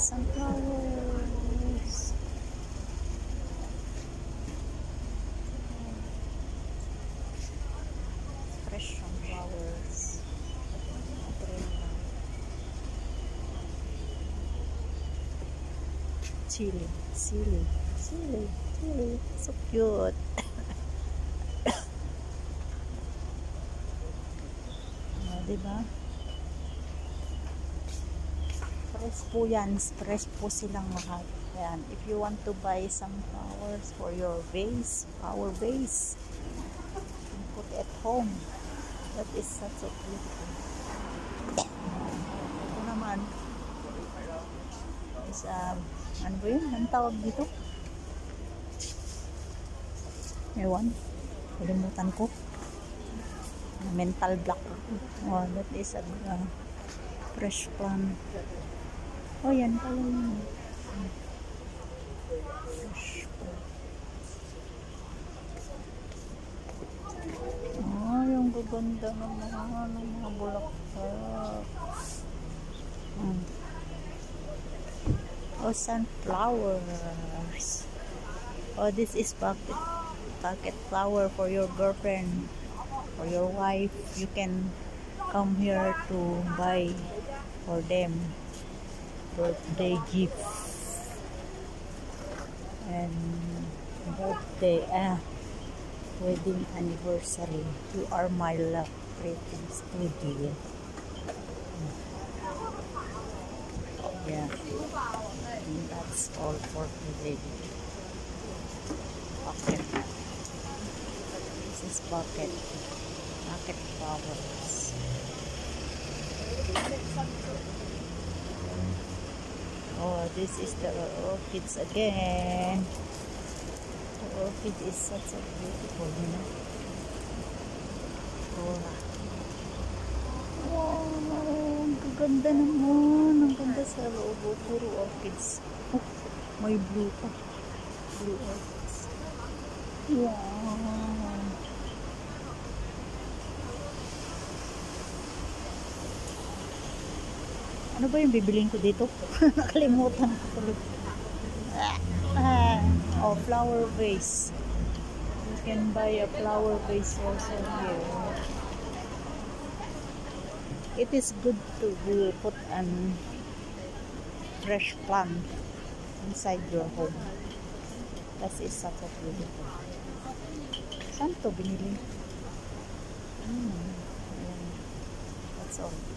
sunflowers. Fresh sunflowers. Chili, chili, chili, chili. So cute. diba? Fresh po yan. Fresh po silang lahat. Yan. If you want to buy some flowers for your vase, flower vase, you put at home. That is such a beautiful. Ito naman is um, ano ba yun? Anong tawag dito? Ewan. Kalimutan ko. Mental block. Oh, that is a uh, fresh plant. Oh, yan pala yun. Oh, yung gaganda ng mga, ng mga bulaklak. Hmm. Oh, sunflowers. Oh, this is bucket, bucket flower for your girlfriend, for your wife. You can come here to buy for them birthday gifts and birthday ah wedding anniversary. You are my love, pretty studio. Yeah. And that's all for today. Bucket. This is bucket. Bucket flowers. This is the orchids again. The orchid is such a beautiful, you know. Oh. Wow, ang gaganda naman. Ang ganda sa loob. Puro orchids. Oh, may blue pa. Blue orchids. Wow. Ano ba yung bibiling ko dito? Nakalimutan ko tuloy. Ah, oh, flower vase. You can buy a flower vase also here. It is good to put an fresh plant inside your home. That is such a beautiful. Saan to binili? Hmm. That's all.